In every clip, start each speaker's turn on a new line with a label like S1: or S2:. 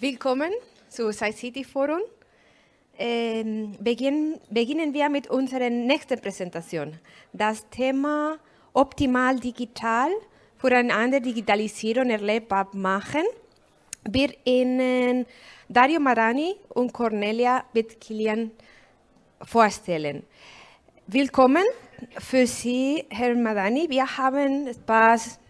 S1: Willkommen zu Sci City Forum. Ähm, beginn, beginnen wir mit unserer nächsten Präsentation. Das Thema optimal digital voreinander Digitalisierung erlebbar machen wird Ihnen Dario Marani und Cornelia Witkilian vorstellen. Willkommen für Sie, Herr Madani. Wir haben fast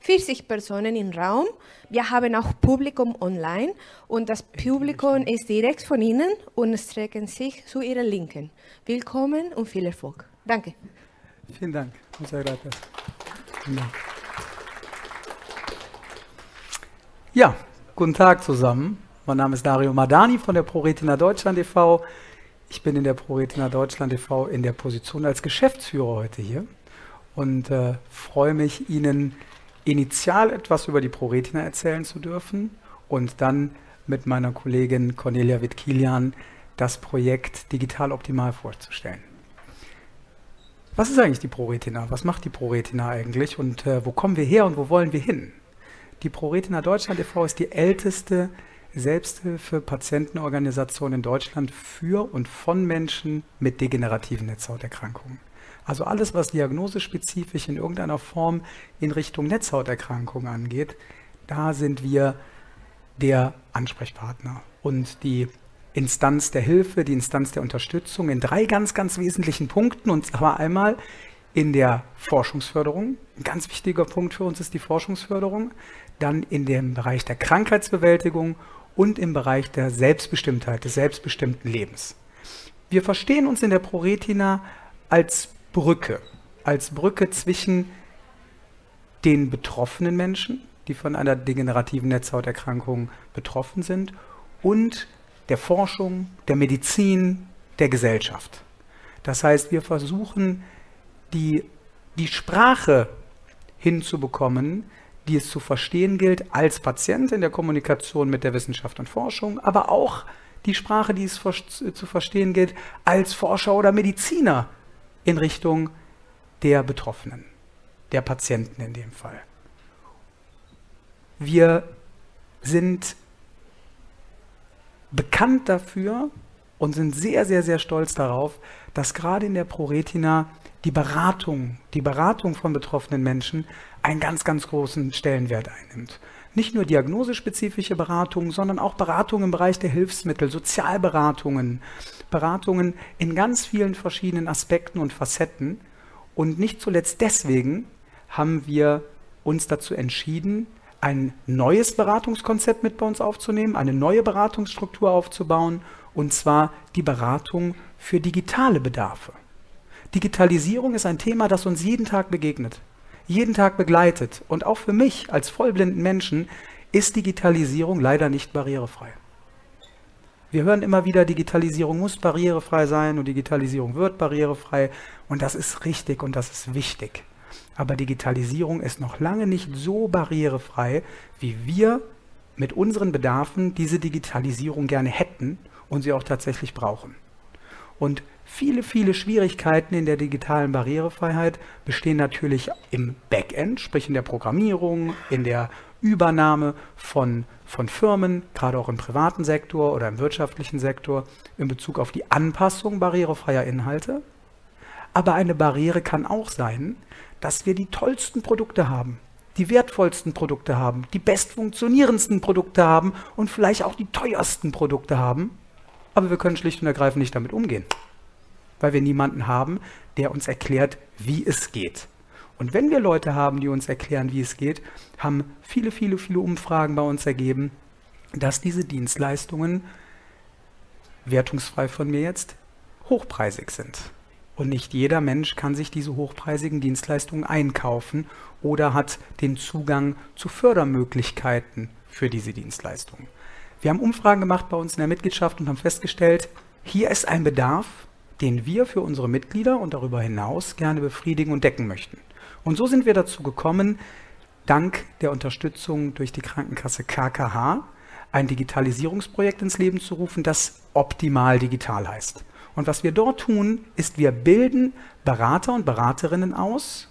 S1: 40 Personen im Raum. Wir haben auch Publikum online und das Publikum ist direkt von Ihnen und strecken sich zu Ihrer Linken. Willkommen und viel Erfolg. Danke.
S2: Vielen Dank. Muchas gracias. Vielen Dank. Ja, guten Tag zusammen. Mein Name ist Dario Madani von der ProRetina Deutschland e.V. Ich bin in der ProRetina Deutschland e.V. in der Position als Geschäftsführer heute hier und äh, freue mich, Ihnen initial etwas über die ProRetina erzählen zu dürfen und dann mit meiner Kollegin Cornelia Wittkilian das Projekt Digital Optimal vorzustellen. Was ist eigentlich die ProRetina? Was macht die ProRetina eigentlich und äh, wo kommen wir her und wo wollen wir hin? Die ProRetina Deutschland e.V. ist die älteste Selbsthilfe-Patientenorganisation in Deutschland für und von Menschen mit degenerativen Netzhauterkrankungen. Also alles, was diagnosespezifisch in irgendeiner Form in Richtung Netzhauterkrankung angeht, da sind wir der Ansprechpartner und die Instanz der Hilfe, die Instanz der Unterstützung in drei ganz, ganz wesentlichen Punkten. Und zwar einmal in der Forschungsförderung. Ein ganz wichtiger Punkt für uns ist die Forschungsförderung. Dann in dem Bereich der Krankheitsbewältigung und im Bereich der Selbstbestimmtheit, des selbstbestimmten Lebens. Wir verstehen uns in der ProRetina als Brücke, als Brücke zwischen den betroffenen Menschen, die von einer degenerativen Netzhauterkrankung betroffen sind, und der Forschung, der Medizin, der Gesellschaft. Das heißt, wir versuchen, die, die Sprache hinzubekommen, die es zu verstehen gilt als Patient in der Kommunikation mit der Wissenschaft und Forschung, aber auch die Sprache, die es zu verstehen gilt als Forscher oder Mediziner in Richtung der Betroffenen, der Patienten in dem Fall. Wir sind bekannt dafür und sind sehr, sehr, sehr stolz darauf, dass gerade in der ProRetina die Beratung, die Beratung von betroffenen Menschen einen ganz, ganz großen Stellenwert einnimmt. Nicht nur diagnosespezifische Beratungen, sondern auch Beratungen im Bereich der Hilfsmittel, Sozialberatungen, Beratungen in ganz vielen verschiedenen Aspekten und Facetten. Und nicht zuletzt deswegen haben wir uns dazu entschieden, ein neues Beratungskonzept mit bei uns aufzunehmen, eine neue Beratungsstruktur aufzubauen, und zwar die Beratung für digitale Bedarfe. Digitalisierung ist ein Thema, das uns jeden Tag begegnet, jeden Tag begleitet. Und auch für mich als vollblinden Menschen ist Digitalisierung leider nicht barrierefrei. Wir hören immer wieder, Digitalisierung muss barrierefrei sein und Digitalisierung wird barrierefrei. Und das ist richtig und das ist wichtig. Aber Digitalisierung ist noch lange nicht so barrierefrei, wie wir mit unseren Bedarfen diese Digitalisierung gerne hätten und sie auch tatsächlich brauchen. Und viele, viele Schwierigkeiten in der digitalen Barrierefreiheit bestehen natürlich im Backend, sprich in der Programmierung, in der Übernahme von, von Firmen, gerade auch im privaten Sektor oder im wirtschaftlichen Sektor, in Bezug auf die Anpassung barrierefreier Inhalte. Aber eine Barriere kann auch sein, dass wir die tollsten Produkte haben, die wertvollsten Produkte haben, die bestfunktionierendsten Produkte haben und vielleicht auch die teuersten Produkte haben aber wir können schlicht und ergreifend nicht damit umgehen, weil wir niemanden haben, der uns erklärt, wie es geht. Und wenn wir Leute haben, die uns erklären, wie es geht, haben viele, viele, viele Umfragen bei uns ergeben, dass diese Dienstleistungen, wertungsfrei von mir jetzt, hochpreisig sind. Und nicht jeder Mensch kann sich diese hochpreisigen Dienstleistungen einkaufen oder hat den Zugang zu Fördermöglichkeiten für diese Dienstleistungen. Wir haben Umfragen gemacht bei uns in der Mitgliedschaft und haben festgestellt, hier ist ein Bedarf, den wir für unsere Mitglieder und darüber hinaus gerne befriedigen und decken möchten. Und so sind wir dazu gekommen, dank der Unterstützung durch die Krankenkasse KKH ein Digitalisierungsprojekt ins Leben zu rufen, das optimal digital heißt. Und was wir dort tun, ist, wir bilden Berater und Beraterinnen aus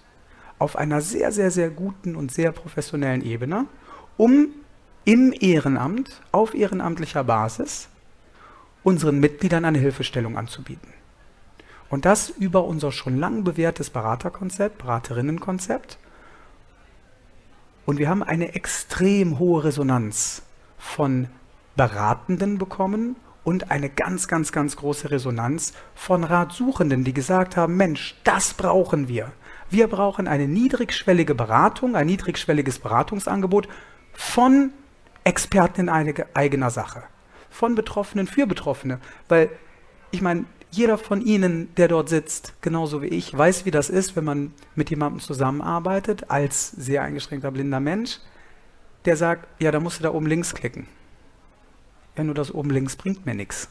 S2: auf einer sehr, sehr, sehr guten und sehr professionellen Ebene, um im Ehrenamt, auf ehrenamtlicher Basis, unseren Mitgliedern eine Hilfestellung anzubieten. Und das über unser schon lang bewährtes Beraterkonzept, Beraterinnenkonzept. Und wir haben eine extrem hohe Resonanz von Beratenden bekommen und eine ganz, ganz, ganz große Resonanz von Ratsuchenden, die gesagt haben, Mensch, das brauchen wir. Wir brauchen eine niedrigschwellige Beratung, ein niedrigschwelliges Beratungsangebot von Experten in eigener Sache. Von Betroffenen für Betroffene. Weil, ich meine, jeder von Ihnen, der dort sitzt, genauso wie ich, weiß, wie das ist, wenn man mit jemandem zusammenarbeitet, als sehr eingeschränkter blinder Mensch, der sagt, ja, da musst du da oben links klicken. Ja, nur das oben links bringt mir nichts.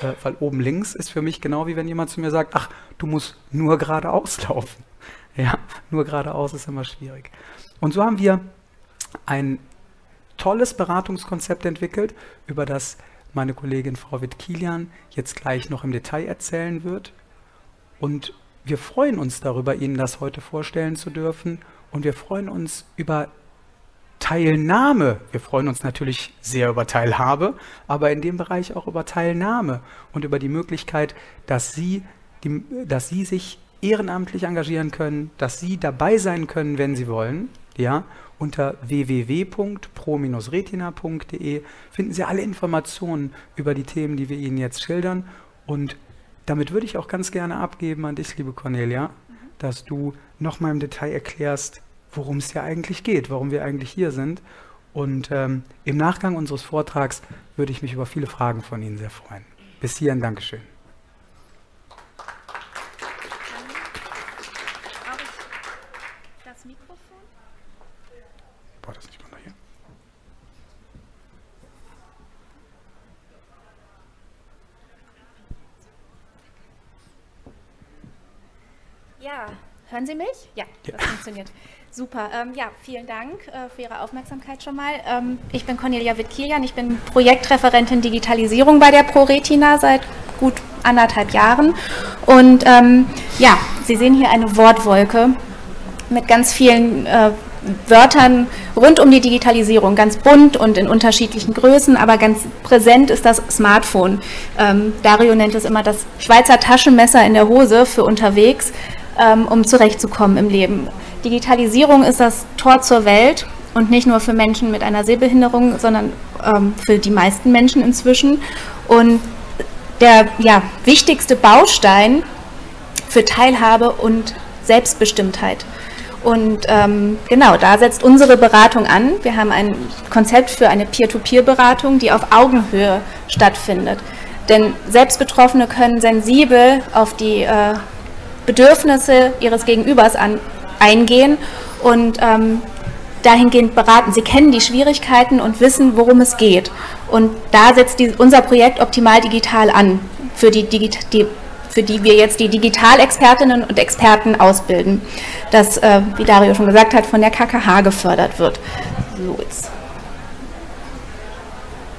S2: Äh, weil oben links ist für mich genau wie wenn jemand zu mir sagt, ach, du musst nur geradeaus laufen. Ja, nur geradeaus ist immer schwierig. Und so haben wir ein tolles Beratungskonzept entwickelt, über das meine Kollegin Frau Witt-Kilian jetzt gleich noch im Detail erzählen wird. Und wir freuen uns darüber, Ihnen das heute vorstellen zu dürfen. Und wir freuen uns über Teilnahme. Wir freuen uns natürlich sehr über Teilhabe, aber in dem Bereich auch über Teilnahme und über die Möglichkeit, dass Sie, die, dass Sie sich ehrenamtlich engagieren können, dass Sie dabei sein können, wenn Sie wollen. Ja, unter www.pro-retina.de finden Sie alle Informationen über die Themen, die wir Ihnen jetzt schildern. Und damit würde ich auch ganz gerne abgeben an dich, liebe Cornelia, dass du nochmal im Detail erklärst, worum es ja eigentlich geht, warum wir eigentlich hier sind. Und ähm, im Nachgang unseres Vortrags würde ich mich über viele Fragen von Ihnen sehr freuen. Bis hierhin, Dankeschön.
S3: Ja, hören Sie mich? Ja, das ja. funktioniert. Super. Ähm, ja, vielen Dank äh, für Ihre Aufmerksamkeit schon mal. Ähm, ich bin Cornelia Wittkilian. Ich bin Projektreferentin Digitalisierung bei der ProRetina seit gut anderthalb Jahren. Und ähm, ja, Sie sehen hier eine Wortwolke mit ganz vielen äh, Wörtern rund um die Digitalisierung, ganz bunt und in unterschiedlichen Größen, aber ganz präsent ist das Smartphone. Ähm, Dario nennt es immer das Schweizer Taschenmesser in der Hose für unterwegs um zurechtzukommen im Leben. Digitalisierung ist das Tor zur Welt und nicht nur für Menschen mit einer Sehbehinderung, sondern ähm, für die meisten Menschen inzwischen. Und der ja, wichtigste Baustein für Teilhabe und Selbstbestimmtheit. Und ähm, genau, da setzt unsere Beratung an. Wir haben ein Konzept für eine Peer-to-Peer-Beratung, die auf Augenhöhe stattfindet. Denn Selbstbetroffene können sensibel auf die äh, Bedürfnisse ihres Gegenübers an, eingehen und ähm, dahingehend beraten. Sie kennen die Schwierigkeiten und wissen, worum es geht. Und da setzt die, unser Projekt Optimal Digital an, für die, die, für die wir jetzt die Digitalexpertinnen und Experten ausbilden, das, äh, wie Dario schon gesagt hat, von der KKH gefördert wird. So, jetzt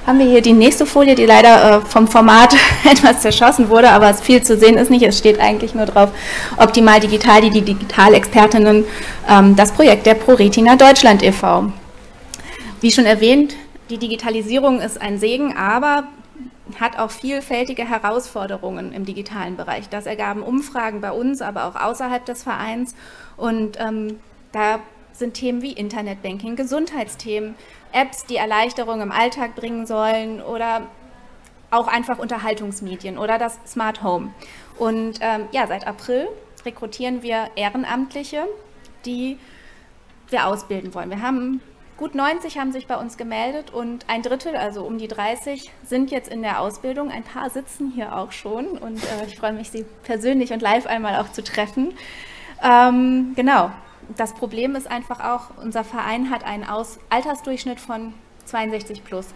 S3: haben wir hier die nächste Folie, die leider äh, vom Format etwas zerschossen wurde, aber viel zu sehen ist nicht. Es steht eigentlich nur drauf, Optimal Digital, die, Digitalexpertinnen, ähm, das Projekt der ProRetina Deutschland e.V. Wie schon erwähnt, die Digitalisierung ist ein Segen, aber hat auch vielfältige Herausforderungen im digitalen Bereich. Das ergaben Umfragen bei uns, aber auch außerhalb des Vereins. Und ähm, da sind Themen wie Internetbanking, Gesundheitsthemen, Apps, die Erleichterung im Alltag bringen sollen oder auch einfach Unterhaltungsmedien oder das Smart Home. Und ähm, ja, seit April rekrutieren wir Ehrenamtliche, die wir ausbilden wollen. Wir haben gut 90 haben sich bei uns gemeldet und ein Drittel, also um die 30, sind jetzt in der Ausbildung. Ein paar sitzen hier auch schon und äh, ich freue mich, sie persönlich und live einmal auch zu treffen. Ähm, genau, das Problem ist einfach auch, unser Verein hat einen Aus Altersdurchschnitt von 62 plus.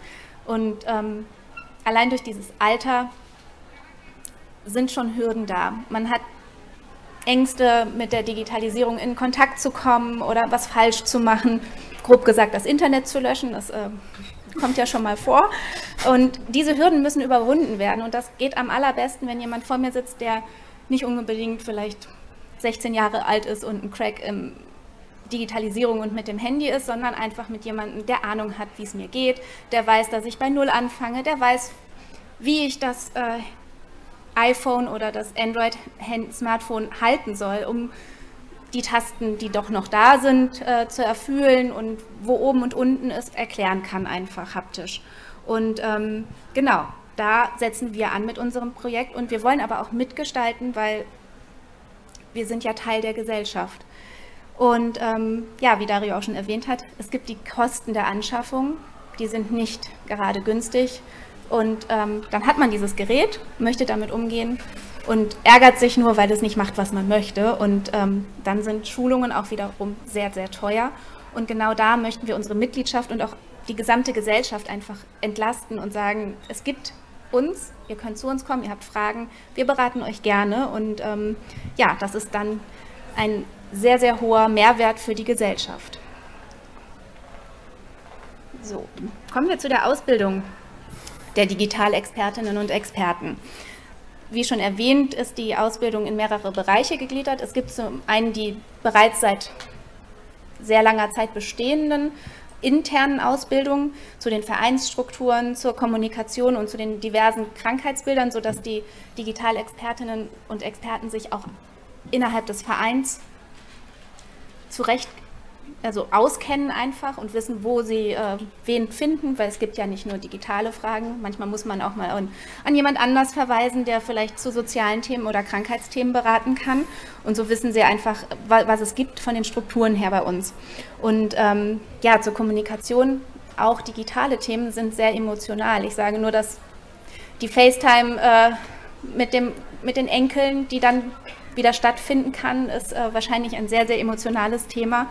S3: Und ähm, allein durch dieses Alter sind schon Hürden da. Man hat Ängste, mit der Digitalisierung in Kontakt zu kommen oder was falsch zu machen. Grob gesagt, das Internet zu löschen, das äh, kommt ja schon mal vor. Und diese Hürden müssen überwunden werden. Und das geht am allerbesten, wenn jemand vor mir sitzt, der nicht unbedingt vielleicht 16 Jahre alt ist und einen Crack im Digitalisierung und mit dem Handy ist, sondern einfach mit jemandem, der Ahnung hat, wie es mir geht, der weiß, dass ich bei Null anfange, der weiß, wie ich das äh, iPhone oder das Android-Smartphone halten soll, um die Tasten, die doch noch da sind, äh, zu erfüllen und wo oben und unten ist, erklären kann einfach haptisch. Und ähm, genau, da setzen wir an mit unserem Projekt und wir wollen aber auch mitgestalten, weil wir sind ja Teil der Gesellschaft. Und ähm, ja, wie Dario auch schon erwähnt hat, es gibt die Kosten der Anschaffung, die sind nicht gerade günstig. Und ähm, dann hat man dieses Gerät, möchte damit umgehen und ärgert sich nur, weil es nicht macht, was man möchte. Und ähm, dann sind Schulungen auch wiederum sehr, sehr teuer. Und genau da möchten wir unsere Mitgliedschaft und auch die gesamte Gesellschaft einfach entlasten und sagen, es gibt uns, ihr könnt zu uns kommen, ihr habt Fragen, wir beraten euch gerne. Und ähm, ja, das ist dann ein sehr, sehr hoher Mehrwert für die Gesellschaft. So, kommen wir zu der Ausbildung der Digitalexpertinnen und Experten. Wie schon erwähnt, ist die Ausbildung in mehrere Bereiche gegliedert. Es gibt zum einen die bereits seit sehr langer Zeit bestehenden internen Ausbildungen zu den Vereinsstrukturen, zur Kommunikation und zu den diversen Krankheitsbildern, sodass die Digitalexpertinnen und Experten sich auch innerhalb des Vereins zurecht also auskennen einfach und wissen, wo sie äh, wen finden, weil es gibt ja nicht nur digitale Fragen. Manchmal muss man auch mal an, an, jemand anders verweisen, der vielleicht zu sozialen Themen oder Krankheitsthemen beraten kann. Und so wissen sie einfach, was, was es gibt von den Strukturen her bei uns. Und ähm, ja, zur Kommunikation, auch digitale Themen sind sehr emotional. Ich sage nur, dass die FaceTime äh, mit, dem, mit den Enkeln, die dann wieder stattfinden kann, ist äh, wahrscheinlich ein sehr, sehr emotionales Thema.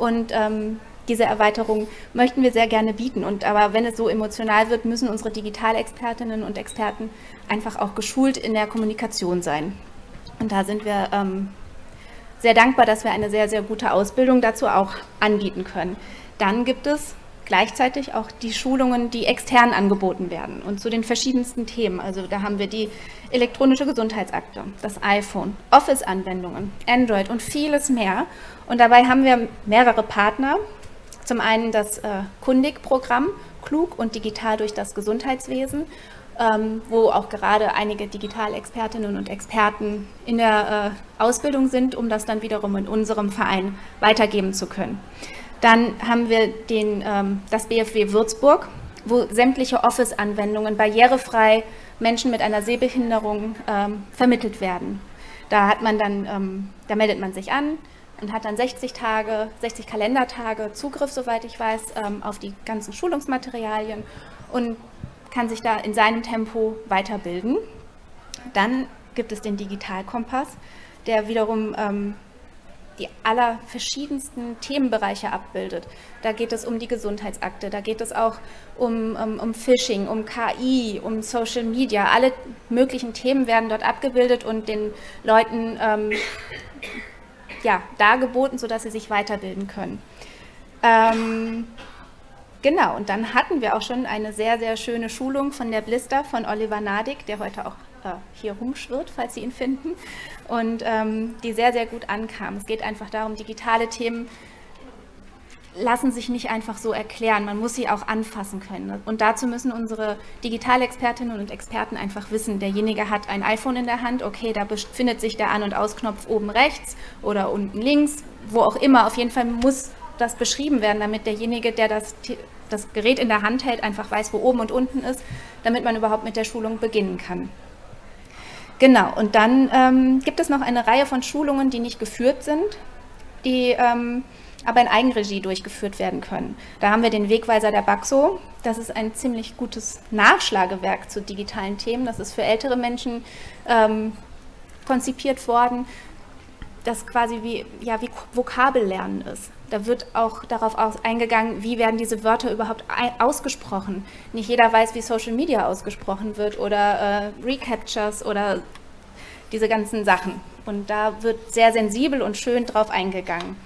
S3: Und ähm, diese Erweiterung möchten wir sehr gerne bieten. Und aber wenn es so emotional wird, müssen unsere Digitalexpertinnen und Experten einfach auch geschult in der Kommunikation sein. Und da sind wir ähm, sehr dankbar, dass wir eine sehr, sehr gute Ausbildung dazu auch anbieten können. Dann gibt es gleichzeitig auch die Schulungen, die extern angeboten werden und zu den verschiedensten Themen. Also da haben wir die elektronische Gesundheitsakte, das iPhone, Office-Anwendungen, Android und vieles mehr. Und dabei haben wir mehrere Partner. Zum einen das äh, Kundig-Programm, klug und digital durch das Gesundheitswesen, ähm, wo auch gerade einige Digitalexpertinnen und Experten in der äh, Ausbildung sind, um das dann wiederum in unserem Verein weitergeben zu können. Dann haben wir den, ähm, das BFW Würzburg, wo sämtliche Office-Anwendungen barrierefrei Menschen mit einer Sehbehinderung ähm, vermittelt werden. Da hat man dann, ähm, da meldet man sich an, und hat dann 60 Tage, 60 Kalendertage Zugriff, soweit ich weiß, ähm, auf die ganzen Schulungsmaterialien und kann sich da in seinem Tempo weiterbilden. Dann gibt es den Digitalkompass, der wiederum ähm, die aller verschiedensten Themenbereiche abbildet. Da geht es um die Gesundheitsakte, da geht es auch um, um, um Phishing, um KI, um Social Media. Alle möglichen Themen werden dort abgebildet und den Leuten ähm, ja, dargeboten, sodass sie sich weiterbilden können. Ähm, genau, und dann hatten wir auch schon eine sehr, sehr schöne Schulung von der Blister von Oliver Nadig, der heute auch äh, hier rumschwirrt, falls Sie ihn finden, und ähm, die sehr, sehr gut ankam. Es geht einfach darum, digitale Themen lassen sich nicht einfach so erklären. Man muss sie auch anfassen können. Und dazu müssen unsere Digitalexpertinnen und Experten einfach wissen, derjenige hat ein iPhone in der Hand, okay, da befindet sich der An- und Ausknopf oben rechts oder unten links, wo auch immer. Auf jeden Fall muss das beschrieben werden, damit derjenige, der das, das Gerät in der Hand hält, einfach weiß, wo oben und unten ist, damit man überhaupt mit der Schulung beginnen kann. Genau, und dann ähm, gibt es noch eine Reihe von Schulungen, die nicht geführt sind, die ähm, aber in Eigenregie durchgeführt werden können. Da haben wir den Wegweiser der Baxo. Das ist ein ziemlich gutes Nachschlagewerk zu digitalen Themen. Das ist für ältere Menschen ähm, konzipiert worden, das quasi wie, ja, wie Vokabellernen ist. Da wird auch darauf eingegangen, wie werden diese Wörter überhaupt ausgesprochen. Nicht jeder weiß, wie Social Media ausgesprochen wird oder äh, Recaptures oder diese ganzen Sachen. Und da wird sehr sensibel und schön drauf eingegangen.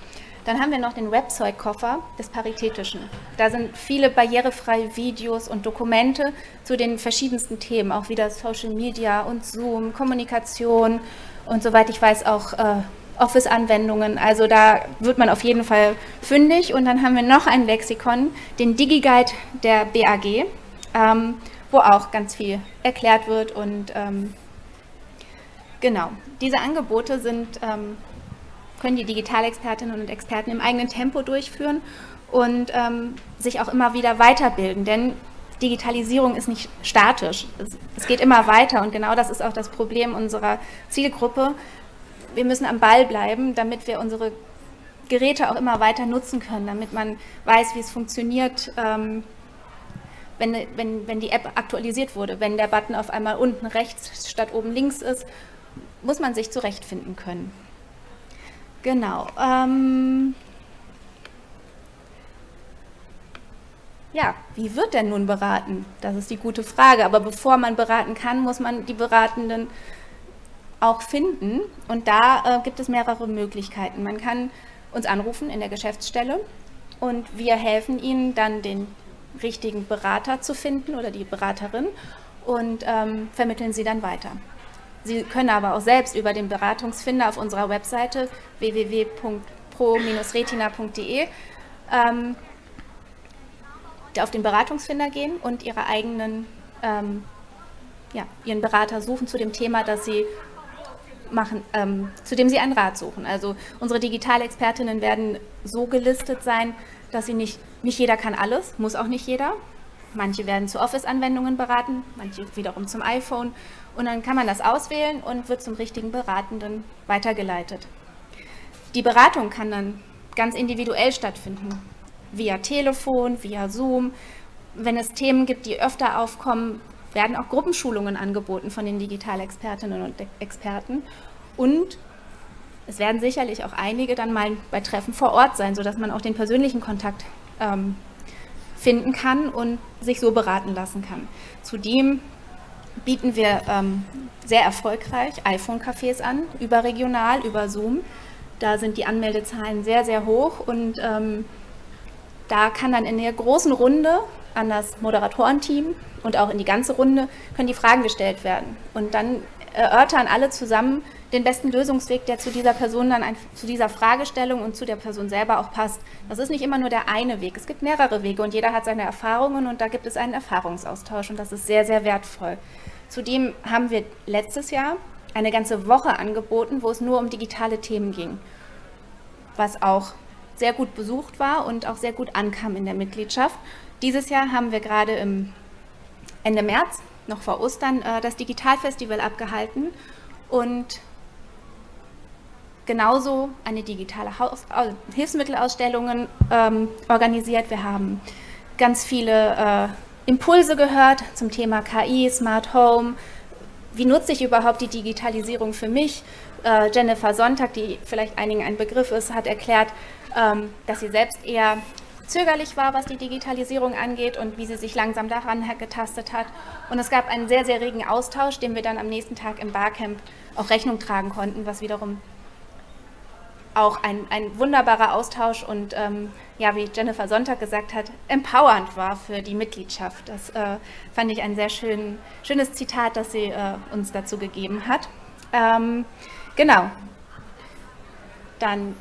S3: Dann haben wir noch den Webzeugkoffer des Paritätischen. Da sind viele barrierefreie Videos und Dokumente zu den verschiedensten Themen, auch wieder Social Media und Zoom, Kommunikation und soweit ich weiß auch äh, Office-Anwendungen. Also da wird man auf jeden Fall fündig. Und dann haben wir noch ein Lexikon, den DigiGuide der BAG, ähm, wo auch ganz viel erklärt wird. Und ähm, genau, diese Angebote sind, ähm, können die Digitalexpertinnen und Experten im eigenen Tempo durchführen und ähm, sich auch immer wieder weiterbilden. Denn Digitalisierung ist nicht statisch. Es, es, geht immer weiter und genau das ist auch das Problem unserer Zielgruppe. Wir müssen am Ball bleiben, damit wir unsere Geräte auch immer weiter nutzen können, damit man weiß, wie es funktioniert, ähm, wenn, wenn, wenn die App aktualisiert wurde. Wenn der Button auf einmal unten rechts statt oben links ist, muss man sich zurechtfinden können. Genau. Ähm, ja, wie wird denn nun beraten? Das ist die gute Frage. Aber bevor man beraten kann, muss man die Beratenden auch finden. Und da äh, gibt es mehrere Möglichkeiten. Man kann uns anrufen in der Geschäftsstelle und wir helfen Ihnen dann den richtigen Berater zu finden oder die Beraterin und ähm, vermitteln sie dann weiter. Sie können aber auch selbst über den Beratungsfinder auf unserer Webseite www.pro-retina.de ähm, auf den Beratungsfinder gehen und ihre eigenen, ähm, ja, ihren Berater suchen zu dem Thema, das sie machen, ähm, zu dem sie einen Rat suchen. Also unsere Digitalexpertinnen werden so gelistet sein, dass sie nicht, nicht jeder kann alles, muss auch nicht jeder. Manche werden zu Office-Anwendungen beraten, manche wiederum zum iPhone. Und dann kann man das auswählen und wird zum richtigen Beratenden weitergeleitet. Die Beratung kann dann ganz individuell stattfinden via Telefon, via Zoom. Wenn es Themen gibt, die öfter aufkommen, werden auch Gruppenschulungen angeboten von den Digitalexpertinnen und Experten. Und es werden sicherlich auch einige dann mal bei Treffen vor Ort sein, sodass man auch den persönlichen Kontakt ähm, finden kann und sich so beraten lassen kann. Zudem bieten wir ähm, sehr erfolgreich iPhone-Cafés an, überregional, über Zoom. Da sind die Anmeldezahlen sehr, sehr hoch und ähm, da kann dann in der großen Runde an das Moderatorenteam und auch in die ganze Runde können die Fragen gestellt werden. Und dann erörtern alle zusammen den besten Lösungsweg, der zu dieser Person dann, ein, zu dieser Fragestellung und zu der Person selber auch passt. Das ist nicht immer nur der eine Weg. Es gibt mehrere Wege und jeder hat seine Erfahrungen und da gibt es einen Erfahrungsaustausch und das ist sehr, sehr wertvoll. Zudem haben wir letztes Jahr eine ganze Woche angeboten, wo es nur um digitale Themen ging, was auch sehr gut besucht war und auch sehr gut ankam in der Mitgliedschaft. Dieses Jahr haben wir gerade im Ende März, noch vor Ostern, äh, das Digitalfestival abgehalten und genauso eine digitale Haus Hilfsmittelausstellung ähm, organisiert. Wir haben ganz viele äh, Impulse gehört zum Thema KI, Smart Home. Wie nutze ich überhaupt die Digitalisierung für mich? Äh, Jennifer Sonntag, die vielleicht einigen ein Begriff ist, hat erklärt, ähm, dass sie selbst eher zögerlich war, was die Digitalisierung angeht und wie sie sich langsam daran getastet hat. Und es gab einen sehr, sehr regen Austausch, dem wir dann am nächsten Tag im Barcamp auch Rechnung tragen konnten, was wiederum auch ein, ein wunderbarer Austausch und ähm, ja, wie Jennifer Sonntag gesagt hat, empowernd war für die Mitgliedschaft. Das äh, fand ich ein sehr schön, schönes Zitat, das sie äh, uns dazu gegeben hat. Ähm, genau. Dann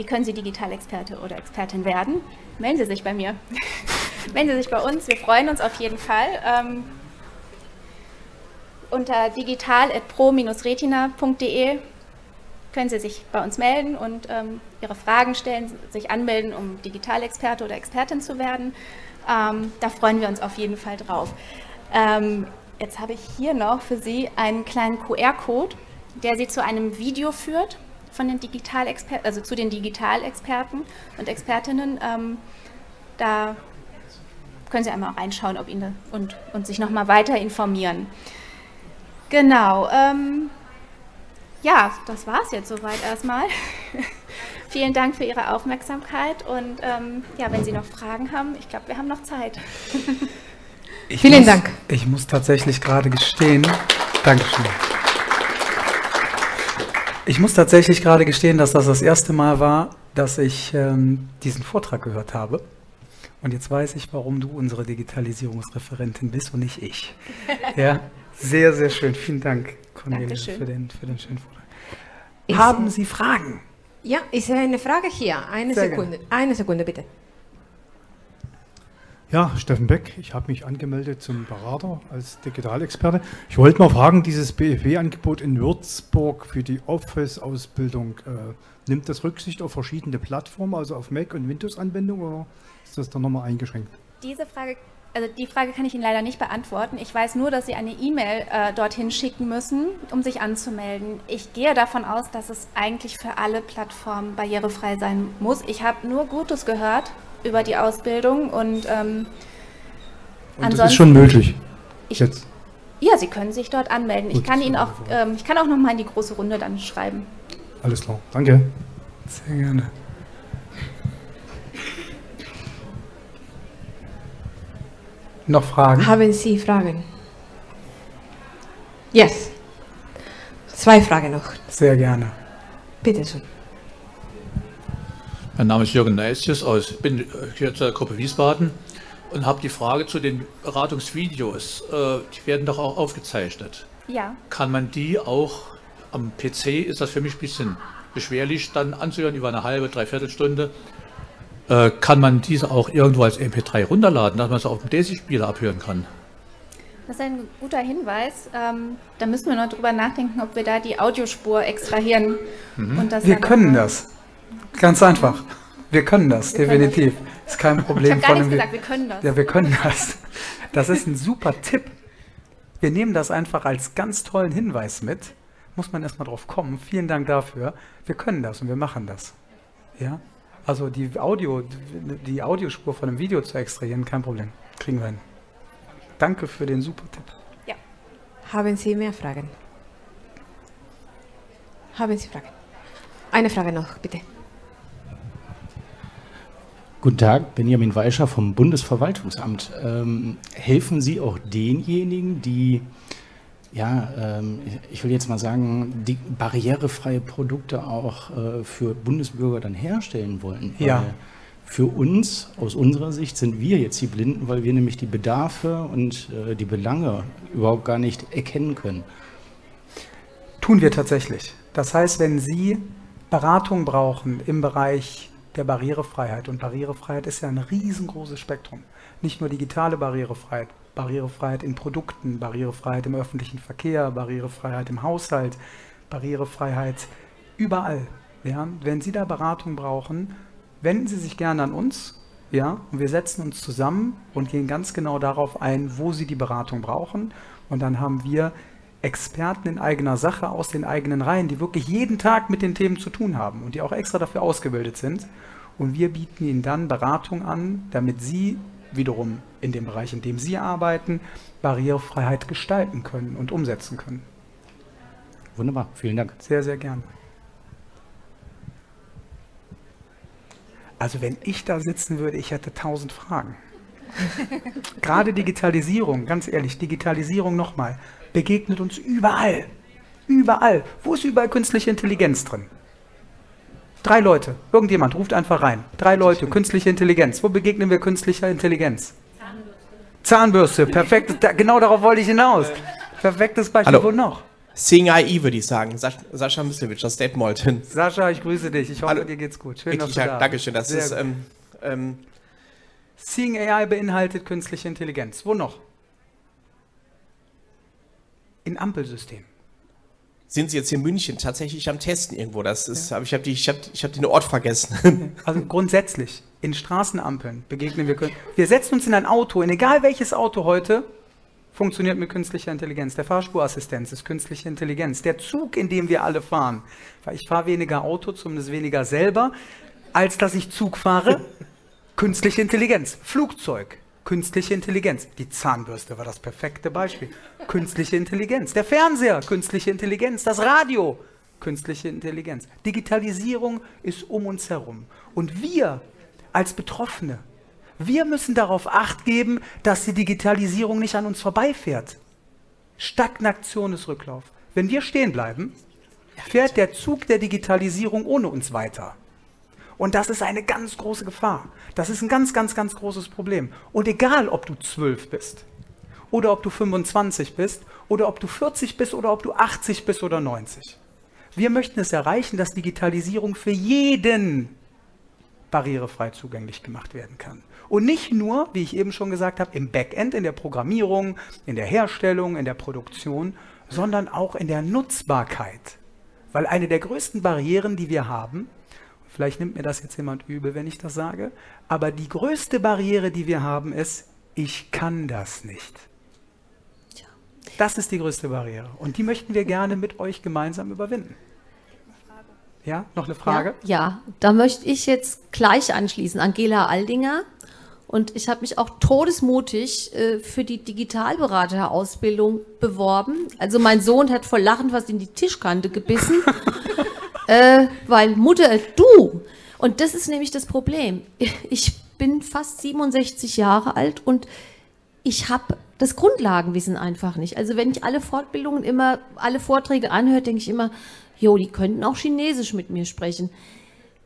S3: wie können Sie Digitalexperte oder Expertin werden? Melden Sie sich bei mir. Melden Sie sich bei uns. Wir freuen uns auf jeden Fall. Ähm, unter digital.pro-retina.de können Sie sich bei uns melden und ähm, Ihre Fragen stellen, sich anmelden, um Digitalexperte oder Expertin zu werden. Ähm, da freuen wir uns auf jeden Fall drauf. Ähm, jetzt habe ich hier noch für Sie einen kleinen QR-Code, der Sie zu einem Video führt von den Digitalexperten, also zu den Digitalexperten und Expertinnen. Ähm, da können Sie einmal reinschauen ob Ihnen, und, und sich nochmal weiter informieren. Genau. Ähm, ja, das war es jetzt soweit erstmal. Vielen Dank für Ihre Aufmerksamkeit und ähm, ja, wenn Sie noch Fragen haben, ich glaube, wir haben noch Zeit.
S2: Vielen muss, Dank. Ich muss tatsächlich gerade gestehen, Dankeschön. Ich muss tatsächlich gerade gestehen, dass das das erste Mal war, dass ich ähm, diesen Vortrag gehört habe. Und jetzt weiß ich, warum du unsere Digitalisierungsreferentin bist und nicht ich. Ja, sehr, sehr schön. Vielen Dank, Cornelia, für den, für den schönen Vortrag. Ich Haben Sie Fragen?
S1: Ja, ich sehe eine Frage hier. Eine Sehr Sekunde. Gerne. Eine Sekunde, bitte.
S4: Ja, Steffen Beck, ich habe mich angemeldet zum Berater als Digitalexperte. Ich wollte mal fragen, dieses BFW-Angebot in Würzburg für die Office-Ausbildung, äh, nimmt das Rücksicht auf verschiedene Plattformen, also auf Mac- und Windows-Anwendungen, oder ist das dann nochmal eingeschränkt?
S3: Diese Frage also die Frage kann ich Ihnen leider nicht beantworten. Ich weiß nur, dass Sie eine E-Mail äh, dorthin schicken müssen, um sich anzumelden. Ich gehe davon aus, dass es eigentlich für alle Plattformen barrierefrei sein muss. Ich habe nur Gutes gehört über die Ausbildung und, ähm,
S4: und das ist schon möglich.
S3: Ich, Jetzt. Ja, Sie können sich dort anmelden. Gut, ich kann Ihnen auch, ähm, ich kann auch noch mal in die große Runde dann schreiben.
S4: Alles klar, danke.
S2: Sehr gerne. Noch Fragen?
S1: Haben Sie Fragen? Yes. Zwei Fragen noch.
S2: Sehr gerne.
S1: Bitte schön.
S5: Mein Name ist Jürgen Neisius aus bin hier zur Gruppe Wiesbaden und habe die Frage zu den Beratungsvideos. Äh, die werden doch auch aufgezeichnet.
S3: Ja.
S5: Kann man die auch am PC, ist das für mich ein bisschen beschwerlich, dann anzuhören über eine halbe, dreiviertel Stunde. Äh, kann man diese auch irgendwo als MP3 runterladen, dass man es auf dem Daisy-Spieler abhören kann?
S3: Das ist ein guter Hinweis. Ähm, da müssen wir noch drüber nachdenken, ob wir da die Audiospur extrahieren.
S2: Mhm. Und das wir können das. Ganz einfach. Wir können das, wir definitiv. Können das. Ist kein Problem.
S3: Ich habe gar nichts gesagt, wir können das.
S2: Ja, wir können das. Das ist ein super Tipp. Wir nehmen das einfach als ganz tollen Hinweis mit. Muss man erstmal drauf kommen. Vielen Dank dafür. Wir können das und wir machen das. Ja? Also die Audio, die Audiospur von einem Video zu extrahieren, kein Problem. Kriegen wir hin. Danke für den super Tipp.
S1: Ja. Haben Sie mehr Fragen? Haben Sie Fragen? Eine Frage noch, bitte.
S6: Guten Tag, Benjamin Weischer vom Bundesverwaltungsamt. Ähm, helfen Sie auch denjenigen, die ja, ähm, ich will jetzt mal sagen, die barrierefreie Produkte auch äh, für Bundesbürger dann herstellen wollen.
S2: Ja.
S6: Für uns, aus unserer Sicht, sind wir jetzt die Blinden, weil wir nämlich die Bedarfe und äh, die Belange überhaupt gar nicht erkennen können.
S2: Tun wir tatsächlich. Das heißt, wenn Sie Beratung brauchen im Bereich der Barrierefreiheit, und Barrierefreiheit ist ja ein riesengroßes Spektrum, nicht nur digitale Barrierefreiheit, Barrierefreiheit in Produkten, Barrierefreiheit im öffentlichen Verkehr, Barrierefreiheit im Haushalt, Barrierefreiheit überall. Ja? Wenn Sie da Beratung brauchen, wenden Sie sich gerne an uns. Ja, und wir setzen uns zusammen und gehen ganz genau darauf ein, wo Sie die Beratung brauchen. Und dann haben wir Experten in eigener Sache aus den eigenen Reihen, die wirklich jeden Tag mit den Themen zu tun haben und die auch extra dafür ausgebildet sind. Und wir bieten Ihnen dann Beratung an, damit Sie wiederum in dem Bereich, in dem Sie arbeiten, Barrierefreiheit gestalten können und umsetzen können.
S6: Wunderbar, vielen Dank.
S2: Sehr, sehr gern. Also wenn ich da sitzen würde, ich hätte tausend Fragen. Gerade Digitalisierung, ganz ehrlich, Digitalisierung nochmal, begegnet uns überall. Überall. Wo ist überall künstliche Intelligenz drin? Drei Leute. Irgendjemand ruft einfach rein. Drei Leute, künstliche Intelligenz. Wo begegnen wir künstlicher Intelligenz? Zahnbürste. Zahnbürste, perfekt. genau darauf wollte ich hinaus. Perfektes Beispiel.
S7: Hallo.
S2: Wo noch?
S7: Seeing AI würde ich sagen. Sas Sascha Mislewitsch aus Detmolten.
S2: Sascha, ich grüße dich. Ich hoffe, Hallo. dir geht's gut.
S7: Schön, dass du da Dankeschön. Das Sehr ist, ähm, ähm,
S2: Seeing AI beinhaltet künstliche Intelligenz. Wo noch? In Ampelsystemen
S7: sind sie jetzt hier in München tatsächlich am Testen irgendwo. Das ist, ja. aber ich habe ich hab, ich hab den Ort vergessen.
S2: Also grundsätzlich, in Straßenampeln begegnen wir. Wir setzen uns in ein Auto, in egal welches Auto heute, funktioniert mit künstlicher Intelligenz. Der Fahrspurassistenz ist künstliche Intelligenz. Der Zug, in dem wir alle fahren, weil ich fahre weniger Auto, zumindest weniger selber, als dass ich Zug fahre, künstliche Intelligenz. Flugzeug, Künstliche Intelligenz. Die Zahnbürste war das perfekte Beispiel. Künstliche Intelligenz. Der Fernseher, künstliche Intelligenz. Das Radio, künstliche Intelligenz. Digitalisierung ist um uns herum. Und wir als Betroffene, wir müssen darauf acht geben, dass die Digitalisierung nicht an uns vorbeifährt. Stagnation ist Rücklauf. Wenn wir stehen bleiben, fährt der Zug der Digitalisierung ohne uns weiter. Und das ist eine ganz große Gefahr. Das ist ein ganz, ganz, ganz großes Problem. Und egal, ob du zwölf bist oder ob du 25 bist oder ob du 40 bist oder ob du 80 bist oder 90. Wir möchten es erreichen, dass Digitalisierung für jeden barrierefrei zugänglich gemacht werden kann. Und nicht nur, wie ich eben schon gesagt habe, im Backend, in der Programmierung, in der Herstellung, in der Produktion, sondern auch in der Nutzbarkeit. Weil eine der größten Barrieren, die wir haben, vielleicht nimmt mir das jetzt jemand übel, wenn ich das sage, aber die größte Barriere, die wir haben, ist, ich kann das nicht. Das ist die größte Barriere. Und die möchten wir gerne mit euch gemeinsam überwinden. Ja, noch eine Frage?
S8: Ja, ja, da möchte ich jetzt gleich anschließen. Angela Aldinger. Und ich habe mich auch todesmutig äh, für die Digitalberaterausbildung beworben. Also mein Sohn hat vor Lachen fast in die Tischkante gebissen, äh, weil Mutter, du. Und das ist nämlich das Problem. Ich bin fast 67 Jahre alt und ich habe das Grundlagenwissen einfach nicht. Also wenn ich alle Fortbildungen immer, alle Vorträge anhöre, denke ich immer, jo, die könnten auch Chinesisch mit mir sprechen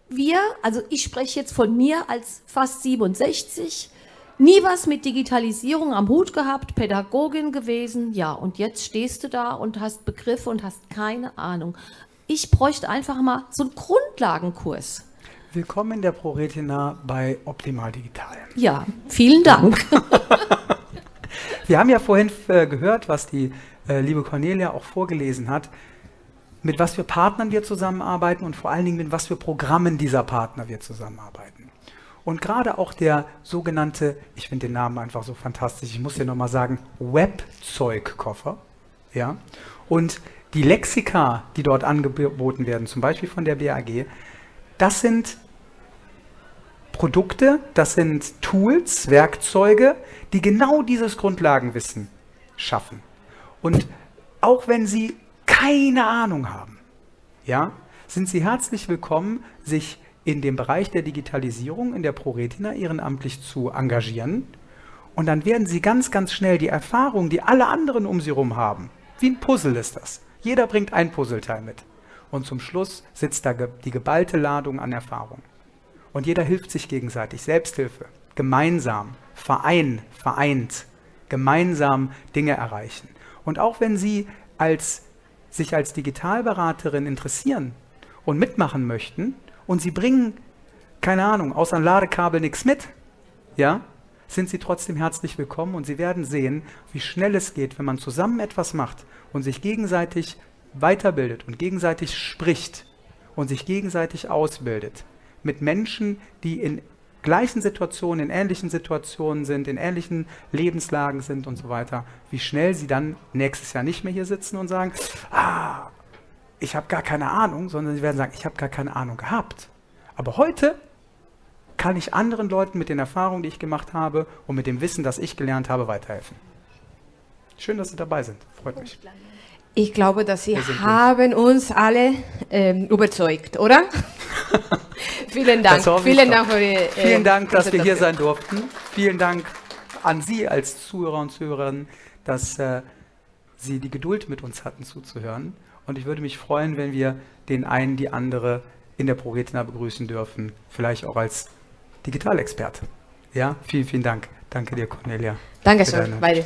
S8: wir, also ich spreche jetzt von mir als fast 67, nie was mit Digitalisierung am Hut gehabt, Pädagogin gewesen, ja, und jetzt stehst du da und hast Begriffe und hast keine Ahnung. Ich bräuchte einfach mal so einen Grundlagenkurs.
S2: Willkommen in der ProRetina bei Optimal Digital.
S8: Ja, vielen Dank.
S2: Wir haben ja vorhin äh, gehört, was die äh, liebe Cornelia auch vorgelesen hat mit was für Partnern wir zusammenarbeiten und vor allen Dingen mit was für Programmen dieser Partner wir zusammenarbeiten. Und gerade auch der sogenannte, ich finde den Namen einfach so fantastisch, ich muss dir nochmal sagen, Webzeugkoffer, ja, und die Lexika, die dort angeboten werden, zum Beispiel von der BAG, das sind Produkte, das sind Tools, Werkzeuge, die genau dieses Grundlagenwissen schaffen. Und auch wenn Sie keine Ahnung haben, ja, sind Sie herzlich willkommen, sich in dem Bereich der Digitalisierung in der ProRetina ehrenamtlich zu engagieren. Und dann werden Sie ganz, ganz schnell die Erfahrung, die alle anderen um Sie herum haben, wie ein Puzzle ist das. Jeder bringt ein Puzzleteil mit. Und zum Schluss sitzt da die geballte Ladung an Erfahrung. Und jeder hilft sich gegenseitig. Selbsthilfe, gemeinsam, Verein, vereint, gemeinsam Dinge erreichen. Und auch wenn Sie als sich als Digitalberaterin interessieren und mitmachen möchten und sie bringen, keine Ahnung, außer ein Ladekabel nichts mit, ja, sind sie trotzdem herzlich willkommen und sie werden sehen, wie schnell es geht, wenn man zusammen etwas macht und sich gegenseitig weiterbildet und gegenseitig spricht und sich gegenseitig ausbildet mit Menschen, die in gleichen Situationen, in ähnlichen Situationen sind, in ähnlichen Lebenslagen sind und so weiter, wie schnell sie dann nächstes Jahr nicht mehr hier sitzen und sagen, ah, ich habe gar keine Ahnung, sondern sie werden sagen, ich habe gar keine Ahnung gehabt. Aber heute kann ich anderen Leuten mit den Erfahrungen, die ich gemacht habe und mit dem Wissen, das ich gelernt habe, weiterhelfen. Schön, dass Sie dabei sind. Freut mich.
S1: Ich glaube, dass Sie haben uns alle ähm, überzeugt, oder? Vielen Dank.
S2: Vielen Dank, für die, äh, Vielen Dank, dass wir hier sein durften. Vielen Dank an Sie als Zuhörer und Zuhörerinnen, dass äh, Sie die Geduld mit uns hatten zuzuhören. Und ich würde mich freuen, wenn wir den einen, die andere in der ProRetina begrüßen dürfen, vielleicht auch als Digitalexperte. Ja, vielen, vielen Dank. Danke dir, Cornelia.
S1: Dankeschön. Beide.